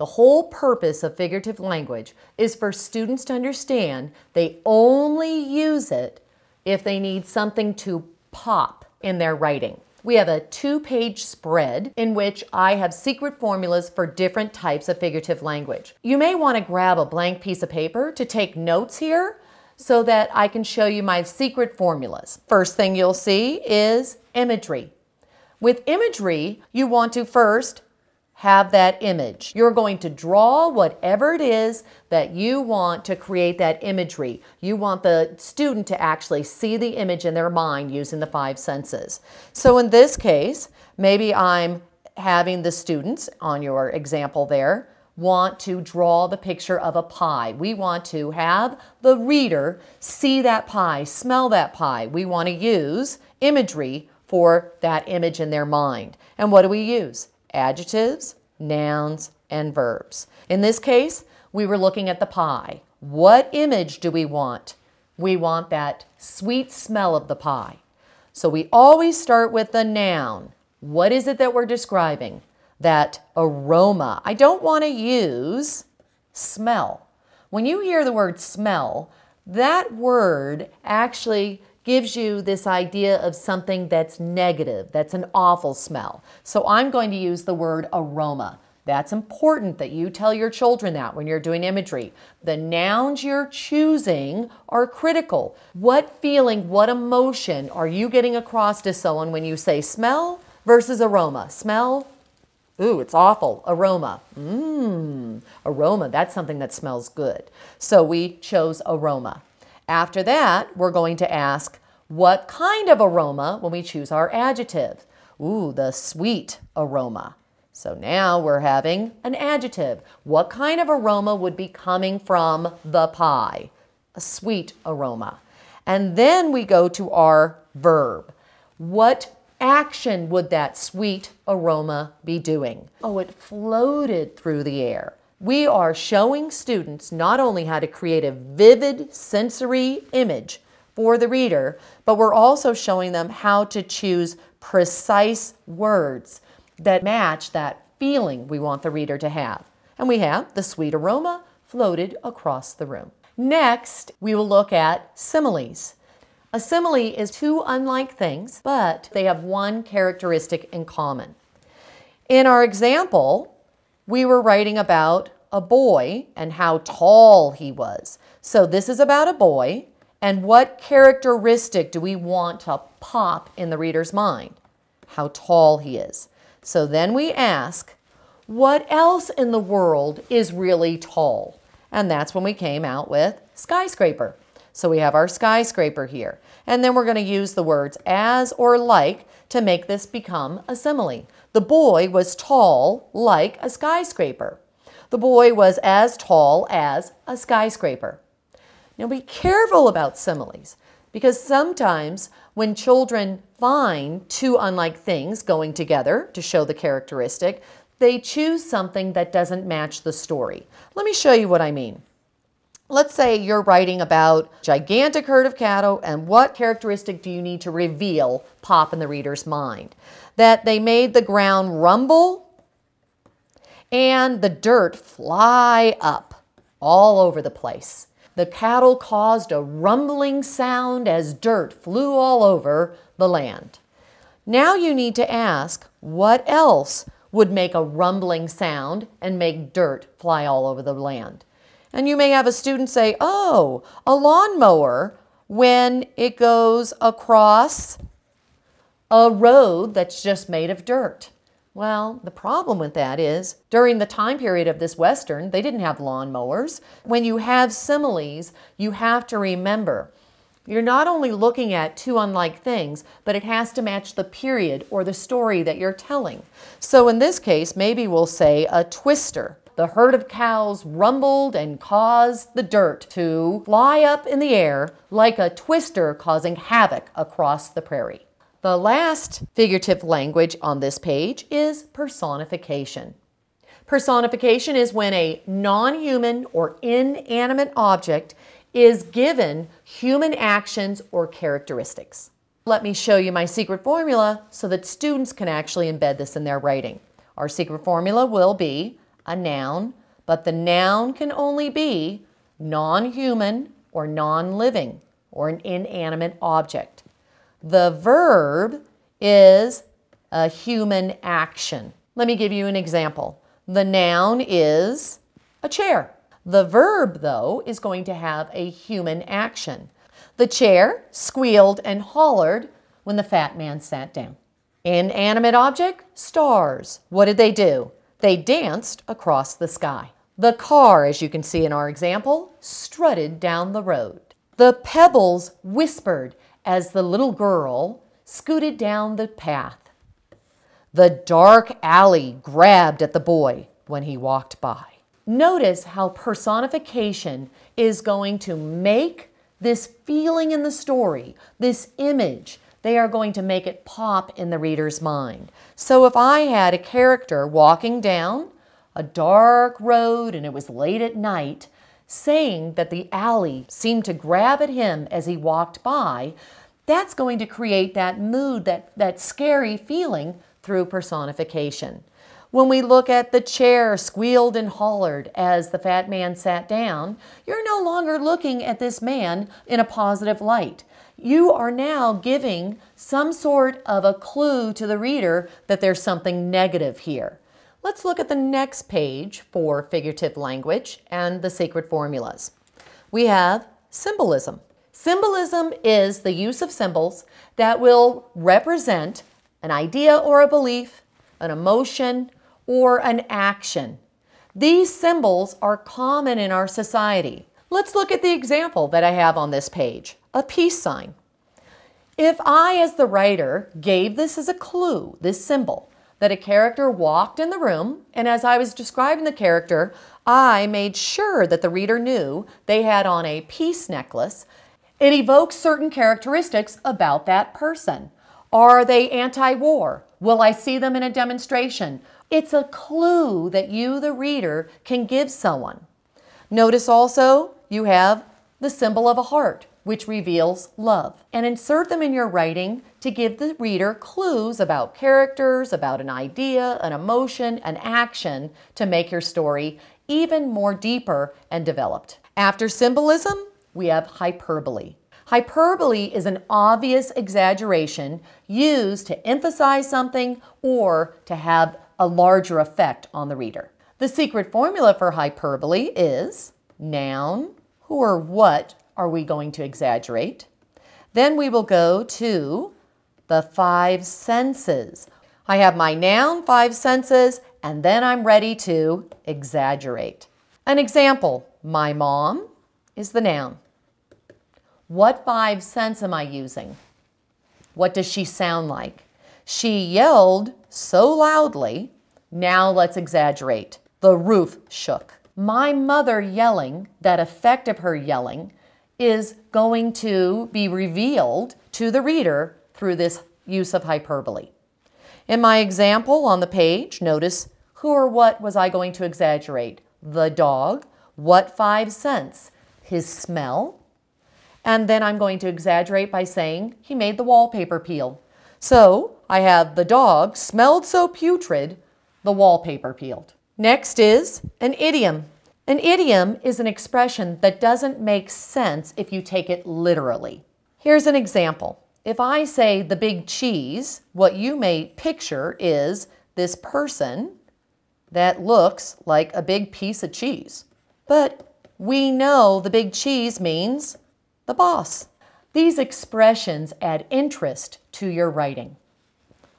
The whole purpose of figurative language is for students to understand they only use it if they need something to pop in their writing. We have a two page spread in which I have secret formulas for different types of figurative language. You may want to grab a blank piece of paper to take notes here so that I can show you my secret formulas. First thing you'll see is imagery. With imagery, you want to first have that image. You're going to draw whatever it is that you want to create that imagery. You want the student to actually see the image in their mind using the five senses. So in this case, maybe I'm having the students on your example there want to draw the picture of a pie. We want to have the reader see that pie, smell that pie. We want to use imagery for that image in their mind. And what do we use? Adjectives, nouns, and verbs. In this case, we were looking at the pie. What image do we want? We want that sweet smell of the pie. So we always start with the noun. What is it that we're describing? That aroma. I don't want to use smell. When you hear the word smell, that word actually gives you this idea of something that's negative, that's an awful smell. So I'm going to use the word aroma. That's important that you tell your children that when you're doing imagery. The nouns you're choosing are critical. What feeling, what emotion are you getting across to someone when you say smell versus aroma? Smell, ooh, it's awful. Aroma, mmm, aroma, that's something that smells good. So we chose aroma. After that, we're going to ask what kind of aroma when we choose our adjective. Ooh, the sweet aroma. So now we're having an adjective. What kind of aroma would be coming from the pie? A sweet aroma. And then we go to our verb. What action would that sweet aroma be doing? Oh, it floated through the air. We are showing students not only how to create a vivid sensory image for the reader, but we're also showing them how to choose precise words that match that feeling we want the reader to have. And we have the sweet aroma floated across the room. Next, we will look at similes. A simile is two unlike things, but they have one characteristic in common. In our example, we were writing about a boy and how tall he was. So this is about a boy. And what characteristic do we want to pop in the reader's mind? How tall he is. So then we ask, what else in the world is really tall? And that's when we came out with skyscraper. So we have our skyscraper here. And then we're going to use the words as or like to make this become a simile. The boy was tall like a skyscraper. The boy was as tall as a skyscraper. Now be careful about similes because sometimes when children find two unlike things going together to show the characteristic, they choose something that doesn't match the story. Let me show you what I mean. Let's say you're writing about gigantic herd of cattle and what characteristic do you need to reveal pop in the reader's mind? That they made the ground rumble and the dirt fly up all over the place. The cattle caused a rumbling sound as dirt flew all over the land. Now you need to ask what else would make a rumbling sound and make dirt fly all over the land. And you may have a student say, oh, a lawnmower when it goes across a road that's just made of dirt. Well, the problem with that is during the time period of this Western, they didn't have lawnmowers. When you have similes, you have to remember you're not only looking at two unlike things, but it has to match the period or the story that you're telling. So in this case, maybe we'll say a twister. The herd of cows rumbled and caused the dirt to fly up in the air like a twister causing havoc across the prairie. The last figurative language on this page is personification. Personification is when a non-human or inanimate object is given human actions or characteristics. Let me show you my secret formula so that students can actually embed this in their writing. Our secret formula will be a noun, but the noun can only be non human or non living or an inanimate object. The verb is a human action. Let me give you an example. The noun is a chair. The verb, though, is going to have a human action. The chair squealed and hollered when the fat man sat down. Inanimate object, stars. What did they do? They danced across the sky. The car, as you can see in our example, strutted down the road. The pebbles whispered as the little girl scooted down the path. The dark alley grabbed at the boy when he walked by. Notice how personification is going to make this feeling in the story, this image, they are going to make it pop in the reader's mind. So if I had a character walking down a dark road and it was late at night, saying that the alley seemed to grab at him as he walked by, that's going to create that mood, that, that scary feeling through personification. When we look at the chair squealed and hollered as the fat man sat down, you're no longer looking at this man in a positive light. You are now giving some sort of a clue to the reader that there's something negative here. Let's look at the next page for figurative language and the sacred formulas. We have symbolism. Symbolism is the use of symbols that will represent an idea or a belief, an emotion, or an action. These symbols are common in our society. Let's look at the example that I have on this page, a peace sign. If I, as the writer, gave this as a clue, this symbol, that a character walked in the room, and as I was describing the character, I made sure that the reader knew they had on a peace necklace, it evokes certain characteristics about that person. Are they anti war? Will I see them in a demonstration? It's a clue that you, the reader, can give someone. Notice also you have the symbol of a heart, which reveals love, and insert them in your writing to give the reader clues about characters, about an idea, an emotion, an action to make your story even more deeper and developed. After symbolism, we have hyperbole. Hyperbole is an obvious exaggeration used to emphasize something or to have a larger effect on the reader. The secret formula for hyperbole is noun, who or what are we going to exaggerate? Then we will go to the five senses. I have my noun, five senses, and then I'm ready to exaggerate. An example, my mom is the noun. What five sense am I using? What does she sound like? She yelled so loudly, now let's exaggerate. The roof shook. My mother yelling, that effect of her yelling, is going to be revealed to the reader through this use of hyperbole. In my example on the page, notice who or what was I going to exaggerate? The dog. What five sense? His smell. And then I'm going to exaggerate by saying he made the wallpaper peel. So I have the dog smelled so putrid, the wallpaper peeled. Next is an idiom. An idiom is an expression that doesn't make sense if you take it literally. Here's an example. If I say the big cheese, what you may picture is this person that looks like a big piece of cheese. But we know the big cheese means the boss. These expressions add interest to your writing.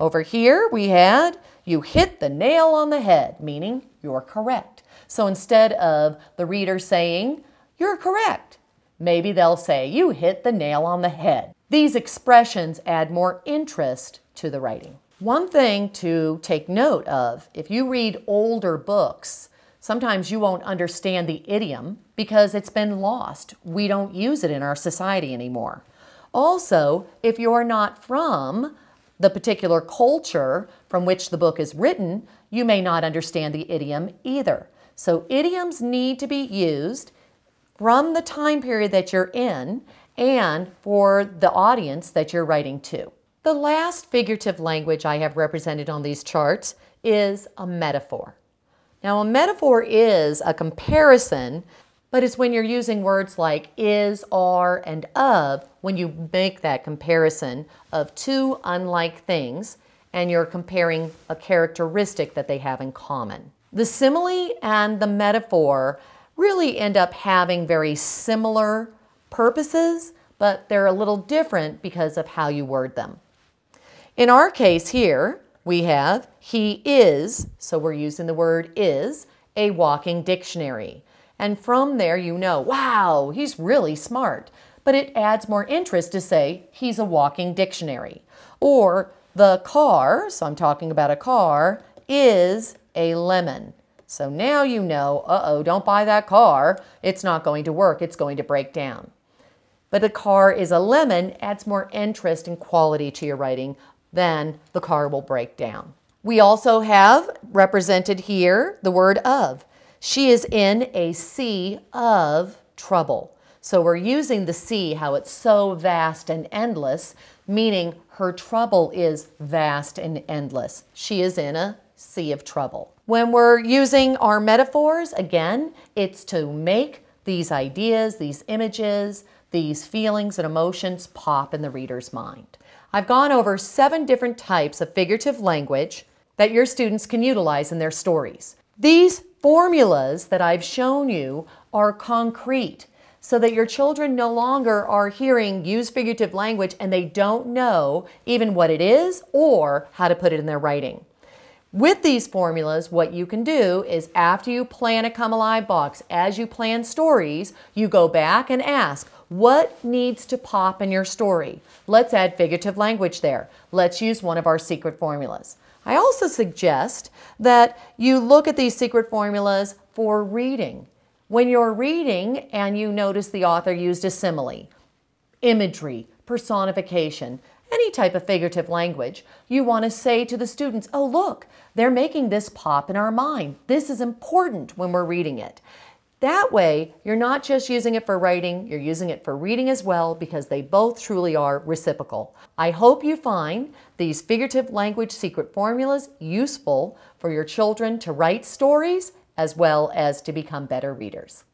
Over here we had, you hit the nail on the head, meaning you're correct. So instead of the reader saying, you're correct, maybe they'll say, you hit the nail on the head. These expressions add more interest to the writing. One thing to take note of, if you read older books, sometimes you won't understand the idiom because it's been lost. We don't use it in our society anymore. Also, if you're not from the particular culture from which the book is written, you may not understand the idiom either. So idioms need to be used from the time period that you're in and for the audience that you're writing to. The last figurative language I have represented on these charts is a metaphor. Now, a metaphor is a comparison, but it's when you're using words like is, are, and of when you make that comparison of two unlike things and you're comparing a characteristic that they have in common. The simile and the metaphor really end up having very similar purposes, but they're a little different because of how you word them. In our case here, we have he is, so we're using the word is, a walking dictionary. And from there, you know, wow, he's really smart. But it adds more interest to say he's a walking dictionary. Or the car, so I'm talking about a car, is a lemon. So now you know, uh-oh, don't buy that car. It's not going to work. It's going to break down. But the car is a lemon adds more interest and quality to your writing than the car will break down. We also have represented here the word of. She is in a sea of trouble. So we're using the sea, how it's so vast and endless, meaning her trouble is vast and endless. She is in a sea of trouble. When we're using our metaphors, again, it's to make these ideas, these images, these feelings and emotions pop in the reader's mind. I've gone over seven different types of figurative language that your students can utilize in their stories. These formulas that I've shown you are concrete so that your children no longer are hearing use figurative language and they don't know even what it is or how to put it in their writing. With these formulas, what you can do is after you plan a Come Alive box, as you plan stories, you go back and ask, what needs to pop in your story? Let's add figurative language there. Let's use one of our secret formulas. I also suggest that you look at these secret formulas for reading. When you're reading and you notice the author used a simile, imagery, personification, any type of figurative language, you want to say to the students, oh, look, they're making this pop in our mind. This is important when we're reading it. That way, you're not just using it for writing, you're using it for reading as well because they both truly are reciprocal. I hope you find these figurative language secret formulas useful for your children to write stories as well as to become better readers.